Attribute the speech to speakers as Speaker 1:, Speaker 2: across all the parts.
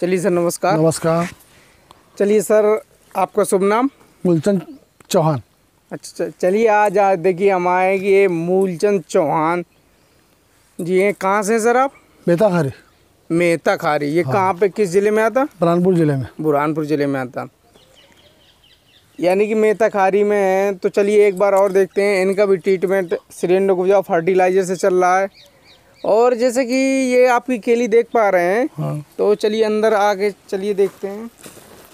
Speaker 1: चलिए सर नमस्कार।
Speaker 2: नमस्कार।
Speaker 1: चलिए सर आपका शुभ नाम?
Speaker 2: मूलचंद चौहान।
Speaker 1: अच्छा चलिए आज आज देखिए हम आएँगे ये मूलचंद चौहान। जी ये कहाँ से हैं सर आप?
Speaker 2: मेहता खारी
Speaker 1: मेहता खारी ये हाँ। कहाँ पे किस ज़िले में आता?
Speaker 2: बुरहानपुर ज़िले में।
Speaker 1: बुरहानपुर ज़िले में आता। यानी कि मेहता खारी में है तो चलिए एक बार और देखते हैं इनका भी ट्रीटमेंट सिलेंडर उपजाऊ फर्टिलाइज़र से चल रहा है। और जैसे कि ये आपकी केली देख पा रहे हैं
Speaker 2: हाँ।
Speaker 1: तो चलिए अंदर आके चलिए देखते हैं।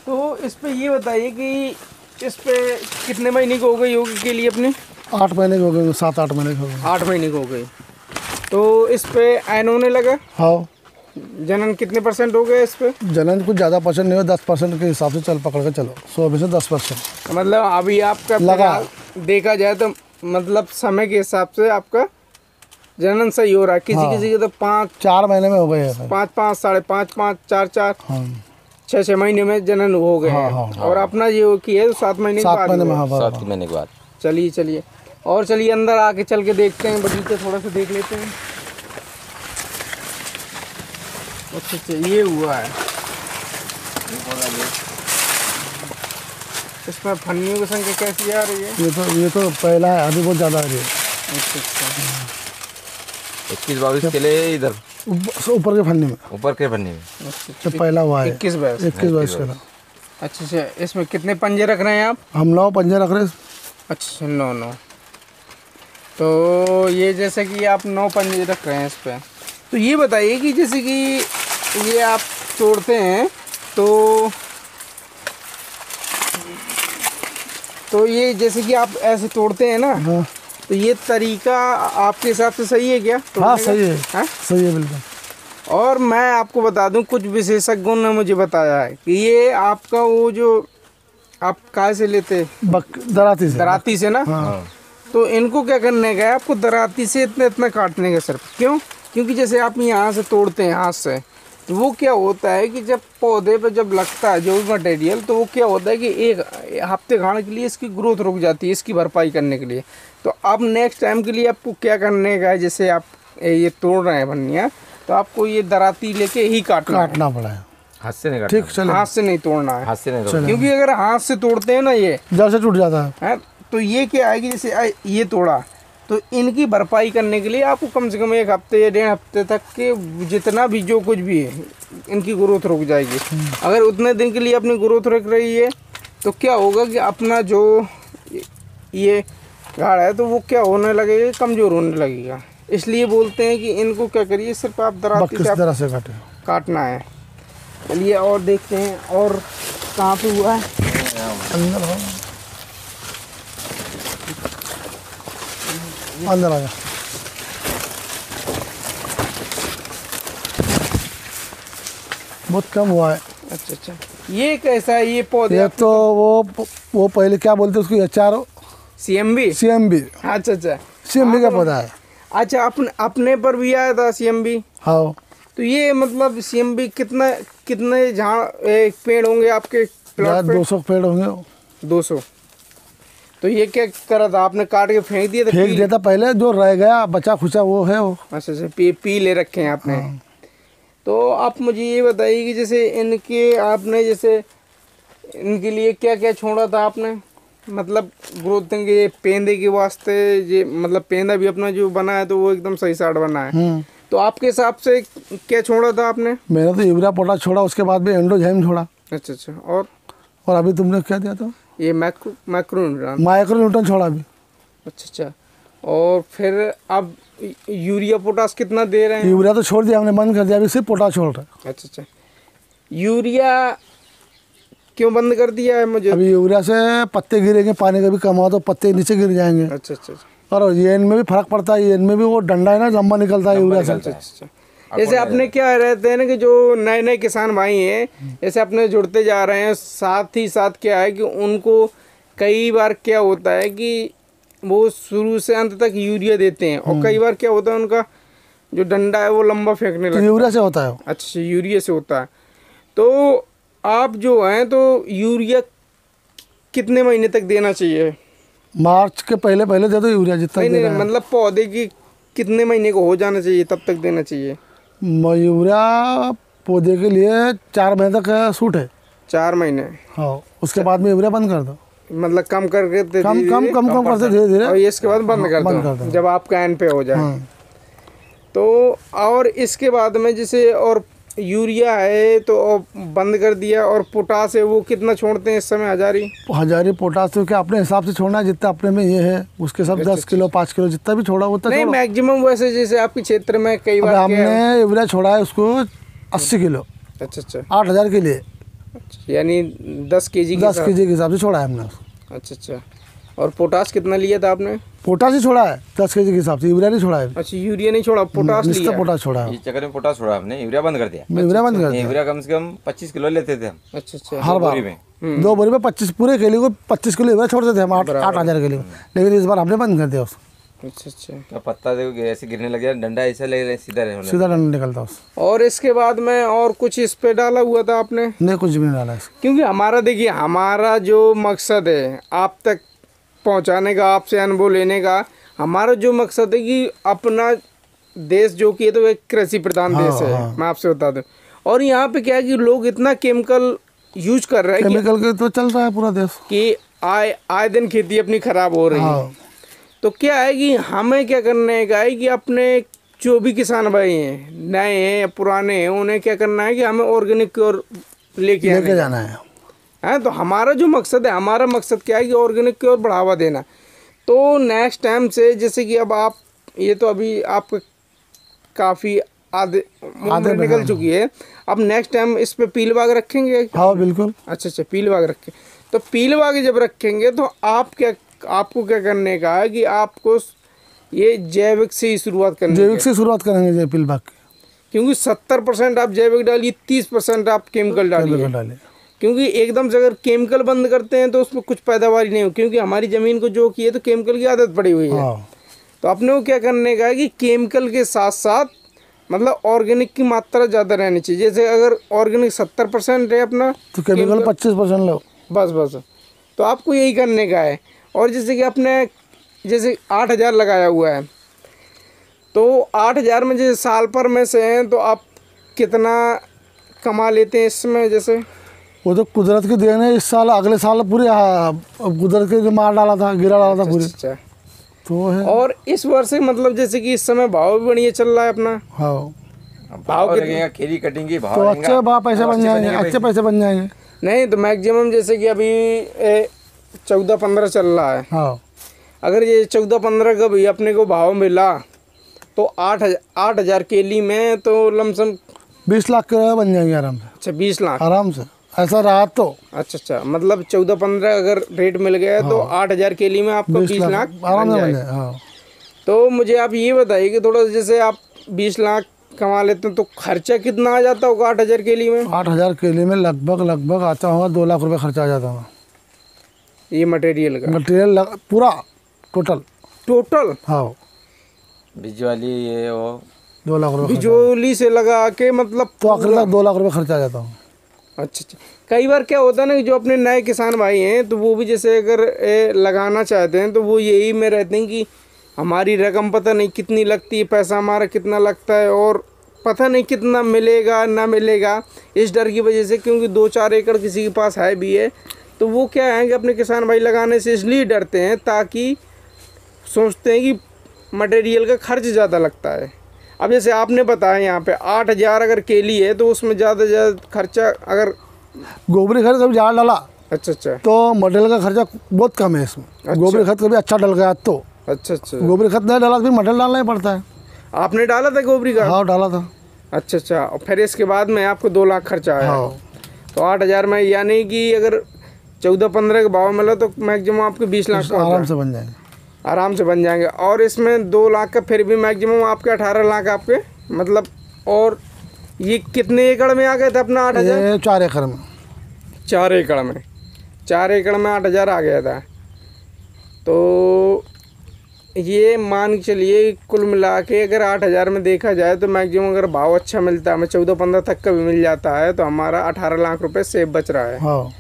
Speaker 1: तो इस पे ये बताइए कि इस पे कितने महीने की हो गई होगी केली अपनी?
Speaker 2: आठ महीने की हो गई सात आठ महीने की हो गई।
Speaker 1: आठ महीने की हो गई। तो इस पे ऐन होने लगा?
Speaker 2: हाँ।
Speaker 1: जनन कितने परसेंट हो गए इस पे?
Speaker 2: जनन कुछ ज़्यादा परसेंट नहीं हो दस परसेंट के हिसाब से चल पकड़ के चलो। सौ में से दस परसेंट।
Speaker 1: मतलब अभी आपका
Speaker 2: लगा।
Speaker 1: देखा जाए तो मतलब समय के हिसाब से आपका जनन सही हो रहा है। किसी
Speaker 2: हाँ।
Speaker 1: किसी के तो पाँच
Speaker 2: चार महीने में हो गए
Speaker 1: पाँच पाँच साढ़े पाँच पाँच चार चार।
Speaker 2: हाँ।
Speaker 1: छः छः महीने में जनन हो गए
Speaker 2: हाँ,
Speaker 1: हाँ, और अपना ये की है तो सात महीने के
Speaker 2: सात
Speaker 1: बाद
Speaker 2: महीने में। हाँ
Speaker 3: सात महीने के बाद।
Speaker 1: चलिए चलिए। और चलिए अंदर आके चल के देखते हैं बगीचे थोड़ा सा देख लेते हैं। अच्छा अच्छा ये हुआ है। इसमें फनियों की संख्या कैसी आ रही है?
Speaker 2: ये तो ये तो पहला है अभी बहुत ज़्यादा आ रही है।
Speaker 1: अच्छा अच्छा।
Speaker 3: इक्कीस बाईस के लिए इधर।
Speaker 2: ऊपर के फन्नी में।
Speaker 3: ऊपर के भन्नी में।
Speaker 1: अच्छा
Speaker 2: पहला हुआ है।
Speaker 1: इक्कीस बैस
Speaker 2: इक्कीस बाईस का
Speaker 1: अच्छा अच्छा इसमें कितने पंजे रख रहे हैं आप?
Speaker 2: हम नौ पंजे रख रहे हैं।
Speaker 1: अच्छा नौ नौ। तो ये जैसे कि आप नौ पंजे रख रहे हैं इस पर तो ये बताइए कि जैसे कि ये आप तोड़ते हैं तो तो ये जैसे कि आप ऐसे तोड़ते हैं ना
Speaker 2: हाँ।
Speaker 1: तो ये तरीका आपके हिसाब से सही है क्या?
Speaker 2: हाँ सही है।
Speaker 1: हाँ?
Speaker 2: सही है बिल्कुल।
Speaker 1: और मैं आपको बता दूँ कुछ विशेषज्ञों ने मुझे बताया है कि ये आपका वो जो आप कहाँ से लेते
Speaker 2: बक दराती से।
Speaker 1: दराती से ना?
Speaker 2: हाँ।
Speaker 1: तो इनको क्या करने का है? आपको दराती से इतना इतना काटने का सिर्फ़। क्यों? क्योंकि जैसे आप यहाँ से तोड़ते हैं हाथ से वो क्या होता है कि जब पौधे पे जब लगता है जो भी मटेरियल तो वो क्या होता है कि एक हफ़्ते खाने के लिए इसकी ग्रोथ रुक जाती है इसकी भरपाई करने के लिए। तो अब नेक्स्ट टाइम के लिए आपको क्या करने का है जैसे आप ये तोड़ रहे हैं भन्निया तो आपको ये दराती लेके ही काटना है।
Speaker 2: काटना पड़ा है।
Speaker 3: हाथ से नहीं
Speaker 2: ठीक चले।
Speaker 1: हाथ से नहीं तोड़ना है।
Speaker 3: हाथ से नहीं तोड़ना
Speaker 1: क्योंकि अगर हाथ से तोड़ते हैं ना ये
Speaker 2: जड़ से टूट जाता है।
Speaker 1: है तो ये क्या आएगी जैसे ये तोड़ा। तो इनकी भरपाई करने के लिए आपको कम से कम एक हफ़्ते या डेढ़ हफ़्ते तक के जितना भी जो कुछ भी है इनकी ग्रोथ रुक जाएगी। अगर उतने दिन के लिए अपनी ग्रोथ रुक रही है तो क्या होगा कि अपना जो ये झाड़ है तो वो क्या होने लगेगा कमज़ोर होने लगेगा। इसलिए बोलते हैं कि इनको क्या करिए सिर्फ़ आप दराती से आप
Speaker 2: से काटे।
Speaker 1: काटना है। चलिए और देखते हैं और कहाँ पे हुआ है?
Speaker 2: अंदर आ जा बहुत कम हुआ है।
Speaker 1: अच्छा अच्छा। ये कैसा है? ये पौधे
Speaker 2: ये तो वो वो पहले क्या बोलते उसको? H R
Speaker 1: C M B
Speaker 2: C M B
Speaker 1: अच्छा अच्छा।
Speaker 2: सी एम बी का पौधा है।
Speaker 1: अच्छा अपने अपने पर भी आया था सी एम बी
Speaker 2: हाँ।
Speaker 1: तो ये मतलब सी एम बी कितना कितने झाड़ पेड़ होंगे आपके प्लॉट
Speaker 2: दो सौ पेड़ होंगे।
Speaker 1: दो सौ। तो ये क्या करा था? आपने काट के फेंक दिया था
Speaker 2: फेंक दिया था पहले जो रह गया बचा खुचा वो है वो।
Speaker 1: अच्छा अच्छा पी, पी ले रखे हैं आपने।
Speaker 2: हाँ।
Speaker 1: तो आप मुझे ये बताइए कि जैसे इनके आपने जैसे इनके लिए क्या क्या छोड़ा था आपने? मतलब ग्रोथ के पेंदे के वास्ते ये मतलब पेंदा भी अपना जो बना है तो वो एकदम सही साइड बना है।
Speaker 2: हम्म।
Speaker 1: तो आपके हिसाब से क्या छोड़ा था आपने?
Speaker 2: मैंने तो यूरिया पोटा छोड़ा उसके बाद भी एंडोजाइम छोड़ा।
Speaker 1: अच्छा अच्छा और?
Speaker 2: और अभी तुमने क्या दिया था?
Speaker 1: ये मैक्रोन्यूट्रॉन
Speaker 2: माइक्रो न्यूटन छोड़ा अभी
Speaker 1: अच्छा अच्छा। और फिर अब यूरिया पोटास कितना दे रहे हैं?
Speaker 2: यूरिया तो छोड़ दिया हमने बंद कर दिया अभी सिर्फ़ पोटा छोड़ रहा है।
Speaker 1: अच्छा अच्छा। यूरिया क्यों बंद कर दिया है मुझे?
Speaker 2: अभी यूरिया से पत्ते गिरेंगे पानी का भी कम हुआ तो पत्ते नीचे गिर जाएँगे।
Speaker 1: अच्छा अच्छा अच्छा।
Speaker 2: और ये इनमें भी फ़र्क पड़ता है ये इनमें भी वो डंडा है ना लंबा निकलता है यूरिया से।
Speaker 1: अच्छा अच्छा। जैसे अपने क्या रहते हैं ना कि जो नए नए किसान भाई हैं जैसे अपने जुड़ते जा रहे हैं साथ ही साथ क्या है कि उनको कई बार क्या होता है कि वो शुरू से अंत तक यूरिया देते हैं और कई बार क्या होता है उनका जो डंडा है वो लंबा फेंकने
Speaker 2: तो
Speaker 1: लगता है।
Speaker 2: यूरिया से होता है
Speaker 1: अच्छा यूरिया से होता है। तो आप जो हैं तो यूरिया कितने महीने तक देना चाहिए?
Speaker 2: मार्च के पहले पहले दे दो यूरिया जितना
Speaker 1: नहीं नहीं मतलब पौधे की कितने महीने को हो जाना चाहिए तब तक देना चाहिए?
Speaker 2: म- यूरिया पौधे के लिए चार महीने तक सूट है।
Speaker 1: चार महीने।
Speaker 2: हाँ उसके बाद में यूरिया बंद कर दो।
Speaker 1: मतलब कम करके धीरे-
Speaker 2: कम कम कम कम करते धीरे धीरे
Speaker 1: और इसके बाद बंद कर
Speaker 2: बंद कर
Speaker 1: दो।
Speaker 2: दो।
Speaker 1: जब आपका एन पे हो जाए।
Speaker 2: हाँ।
Speaker 1: तो और इसके बाद में जैसे और यूरिया है तो बंद कर दिया और पोटास है वो कितना छोड़ते हैं इस समय हजारी?
Speaker 2: हजारी पोटास तो क्या अपने हिसाब से छोड़ना है? जितना अपने में ये है उसके सब दस किलो पाँच किलो जितना भी छोड़ा होता
Speaker 1: नहीं मैक्सिमम वैसे जैसे आपके क्षेत्र में कई बार
Speaker 2: हमने यूरिया छोड़ा है उसको अस्सी किलो।
Speaker 1: अच्छा अच्छा।
Speaker 2: आठ हज़ार के लिए।
Speaker 1: यानी दस के जी
Speaker 2: दस के जी के हिसाब से छोड़ा है हमने उसको।
Speaker 1: अच्छा अच्छा। और पोटास कितना लिया था आपने?
Speaker 2: पोटास ही छोड़ा है दस के जी के हिसाब से यूरिया नहीं छोड़ा है।
Speaker 1: अच्छा यूरिया नहीं छोड़ा पोटास लिया।
Speaker 2: पोटास छोड़ा है।
Speaker 3: इस चक्कर में पोटास छोड़ा हमने यूरिया बंद कर दिया।
Speaker 2: यूरिया बंद कर दिया।
Speaker 3: यूरिया कम से कम पच्चीस किलो लेते थे हम।
Speaker 1: अच्छा अच्छा।
Speaker 2: हर
Speaker 3: बोरी। में।
Speaker 2: दो बोरी में पच्चीस पूरे को पच्चीस किलो यूरिया छोड़ते थे हम आठ आठ हज़ार के लिए लेकिन इस बार हमने बंद कर दिया उसको
Speaker 1: अच्छा अच्छा।
Speaker 3: का पत्ता देखो ऐसे गिरने लग गया डंडा ऐसा लग सीधा रहने
Speaker 2: सीधा डंडा निकलता
Speaker 1: और इसके बाद में और कुछ इस पे डाला हुआ था आपने?
Speaker 2: नहीं कुछ भी नहीं डाला
Speaker 1: क्योंकि हमारा देखिए हमारा जो मकसद है आप तक पहुँचाने का आपसे अनुभव लेने का हमारा जो मकसद है कि अपना देश जो कि है तो एक कृषि प्रधान हाँ, देश है। हाँ। मैं आपसे बता दूँ। और यहाँ पे क्या है कि लोग इतना केमिकल यूज़ कर रहे हैं
Speaker 2: केमिकल के तो चल रहा है पूरा देश।
Speaker 1: कि आए आए दिन खेती अपनी खराब हो रही है।
Speaker 2: हाँ।
Speaker 1: तो क्या है कि हमें क्या करने का है कि अपने जो भी किसान भाई हैं नए हैं पुराने हैं उन्हें क्या करना है कि हमें ऑर्गेनिक की ओर लेके
Speaker 2: लेके जाना है।
Speaker 1: है? तो हमारा जो मकसद है हमारा मकसद क्या है कि ऑर्गेनिक की ओर बढ़ावा देना। तो नेक्स्ट टाइम से जैसे कि अब आप ये तो अभी आप काफ़ी आधे उम्र निकल चुकी है। अब नेक्स्ट टाइम इस पे पील बाग रखेंगे?
Speaker 2: हाँ बिल्कुल।
Speaker 1: अच्छा अच्छा पील बाग रखें। तो पील बाग जब रखेंगे तो आप क्या आपको क्या करने का है कि आपको ये जैविक से ही शुरुआत करनी है।
Speaker 2: जैविक से शुरुआत करेंगे जय पिल बाग। की
Speaker 1: क्योंकि सत्तर परसेंट आप जैविक डालिए तीस परसेंट आप केमिकल डालिए। क्योंकि एकदम से अगर केमिकल बंद करते हैं तो उसमें कुछ पैदावार ही नहीं हो क्योंकि हमारी ज़मीन को जो की है तो केमिकल की आदत पड़ी हुई है।
Speaker 2: हाँ।
Speaker 1: तो अपने को क्या करने का है कि केमिकल के साथ साथ मतलब ऑर्गेनिक की मात्रा ज़्यादा रहनी चाहिए। जैसे अगर ऑर्गेनिक सत्तर परसेंट है अपना
Speaker 2: तो केमिकल पच्चीस परसेंट लो।
Speaker 1: बस बस। तो आपको यही करने का है। और जैसे कि आपने जैसे आठ हज़ार लगाया हुआ है तो आठ हज़ार में जैसे साल पर में से हैं तो आप कितना कमा लेते हैं इसमें जैसे?
Speaker 2: वो तो कुदरत की देन है इस साल अगले साल पूरे हाँ, कुदरत के जो मार डाला था गिरा डाला था पूरी।
Speaker 1: अच्छा
Speaker 2: तो है।
Speaker 1: और इस वर्ष से मतलब जैसे कि इस समय भाव भी बढ़िया चल रहा है अपना।
Speaker 2: हाँ।
Speaker 3: भाव खेती कटेंगे भाव
Speaker 2: तो अच्छे भाव पैसे बन जाएँगे अच्छे पैसे बन जाएँगे।
Speaker 1: नहीं तो मैक्सिमम जैसे कि अभी चौदह पंद्रह चल रहा है।
Speaker 2: हाँ।
Speaker 1: अगर ये चौदह पंद्रह का भी अपने को भाव मिला तो आठ हज़ार आठ हज़ार केली में तो लमसम
Speaker 2: बीस लाख के बन जाएँगे आराम से।
Speaker 1: अच्छा बीस लाख।
Speaker 2: आराम से। ऐसा रहा तो।
Speaker 1: अच्छा अच्छा। मतलब चौदह पंद्रह अगर रेट मिल गया हाँ। तो आठ हज़ार केली में आपको बीस लाख
Speaker 2: आराम से हाँ।
Speaker 1: तो मुझे आप ये बताइए कि थोड़ा जैसे आप बीस लाख कमा लेते हैं तो खर्चा कितना आ जाता होगा आठ हज़ार केली में?
Speaker 2: आठ हज़ार केले में लगभग लगभग आता होगा दो लाख रुपए खर्चा आ जाता होगा।
Speaker 1: ये मटेरियल का?
Speaker 2: मटेरियल लग, पूरा टोटल
Speaker 1: टोटल
Speaker 2: हाँ।
Speaker 3: बीज वाली ये वो।
Speaker 2: दो लाख रुपए खर्चा।
Speaker 1: बिजोली से लगा के मतलब
Speaker 2: तो आखिर तक दो लाख रुपए खर्चा आ जाता हूँ
Speaker 1: अच्छा अच्छा। कई बार क्या होता है ना कि जो अपने नए किसान भाई हैं तो वो भी जैसे अगर ए, लगाना चाहते हैं तो वो यही में रहते हैं कि हमारी रकम पता नहीं कितनी लगती है पैसा हमारा कितना लगता है और पता नहीं कितना मिलेगा ना मिलेगा इस डर की वजह से क्योंकि दो चार एकड़ किसी के पास है भी है तो वो क्या है कि अपने किसान भाई लगाने से इसलिए डरते हैं ताकि सोचते हैं कि मटेरियल का खर्च ज़्यादा लगता है। अब जैसे आपने बताया यहाँ पे आठ हज़ार अगर केली है तो उसमें ज़्यादा से ज़्यादा खर्चा अगर
Speaker 2: गोबरी खाद कभी ज़्यादा डाला।
Speaker 1: अच्छा अच्छा।
Speaker 2: तो मटेरियल का खर्चा बहुत कम है इसमें। अच्छा। गोबरी खाद कभी अच्छा डल गया तो।
Speaker 1: अच्छा अच्छा।
Speaker 2: गोबरी खाद नहीं डाला तो फिर मटेरियल डालना ही पड़ता है।
Speaker 1: आपने डाला था गोबरी का?
Speaker 2: हाँ डाला था।
Speaker 1: अच्छा अच्छा। और फिर इसके बाद में आपको दो लाख खर्चा आया।
Speaker 2: हाँ।
Speaker 1: तो आठ हज़ार में यानी कि अगर चौदह पंद्रह के भाव मिला तो मैक्सिमम आपके बीस लाख
Speaker 2: आराम से बन जाएँगे।
Speaker 1: आराम से बन जाएँगे। और इसमें दो लाख का फिर भी मैक्सिमम आपके अठारह लाख आपके मतलब और ये कितने एकड़ में आ गए थे अपना आठ हज़ार?
Speaker 2: चार एकड़ में।
Speaker 1: चार एकड़ में। चार एकड़ में आठ हज़ार आ गया था। तो ये मान के चलिए कुल मिला के अगर आठ हज़ार में देखा जाए तो मैक्सिमम अगर भाव अच्छा मिलता है हमें चौदह पंद्रह तक का भी मिल जाता है तो हमारा अठारह लाख रुपए सेव बच रहा है।
Speaker 2: हाँ।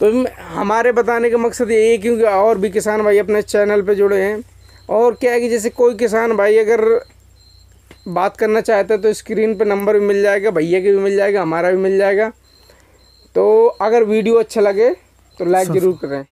Speaker 1: तो हमारे बताने का मकसद यही है क्योंकि और भी किसान भाई अपने चैनल पे जुड़े हैं। और क्या है कि जैसे कोई किसान भाई अगर बात करना चाहता है तो स्क्रीन पे नंबर भी मिल जाएगा भैया के भी मिल जाएगा हमारा भी मिल जाएगा। तो अगर वीडियो अच्छा लगे तो लाइक ज़रूर करें।